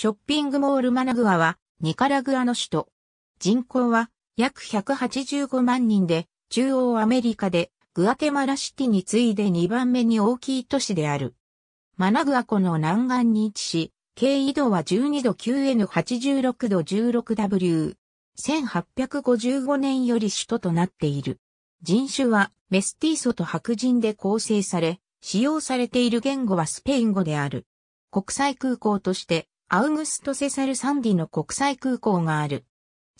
ショッピングモールマナグアはニカラグアの首都。人口は約185万人で中央アメリカでグアテマラシティに次いで2番目に大きい都市である。マナグア湖の南岸に位置し、経緯度は12度 9N86 度 16W。1855年より首都となっている。人種はメスティーソと白人で構成され、使用されている言語はスペイン語である。国際空港としてアウグスト・セサル・サンディの国際空港がある。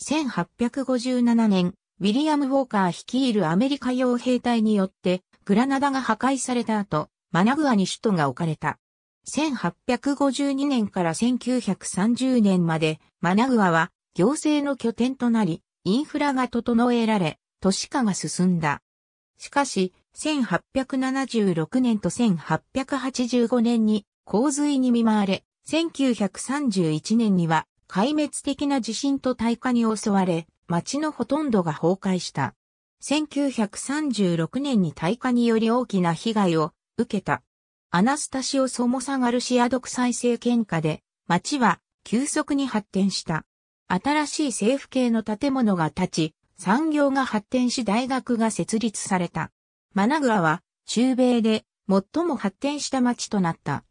1857年、ウィリアム・ウォーカー率いるアメリカ傭兵隊によってグラナダが破壊された後、マナグアに首都が置かれた。1852年から1930年までマナグアは行政の拠点となり、インフラが整えられ、都市化が進んだ。しかし、1876年と1885年に洪水に見舞われ、1931年には壊滅的な地震と大火に襲われ、町のほとんどが崩壊した。1936年に大火により大きな被害を受けた。アナスタシオ・ソモサガルシア独裁政権下で、町は急速に発展した。新しい政府系の建物が建ち、産業が発展し大学が設立された。マナグアは中米で最も発展した町となった。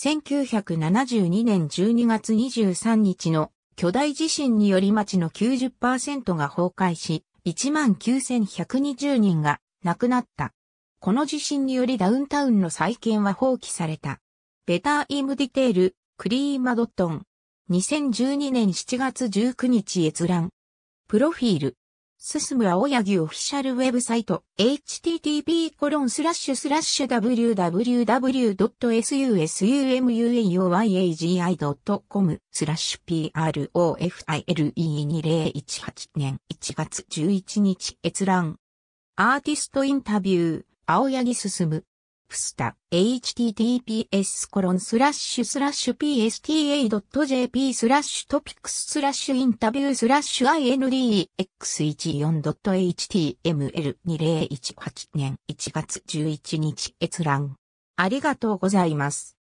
1972年12月23日の巨大地震により町の90%が崩壊し、19,120人が亡くなった。この地震によりダウンタウンの再建は放棄された。ベターイムディテール、クリーマドットン。2012年7月19日閲覧。プロフィール。進む青柳オフィシャルウェブサイト、http://www.susumuayagi.com スラッシュ profile2018 年1月11日閲覧。アーティストインタビュー、青柳晋プスタ、https コロンスラッシュスラッシュ psta.jp スラッシュトピックススラッシュインタビュースラッシュ indx14.html2018 年1月11日閲覧。ありがとうございます。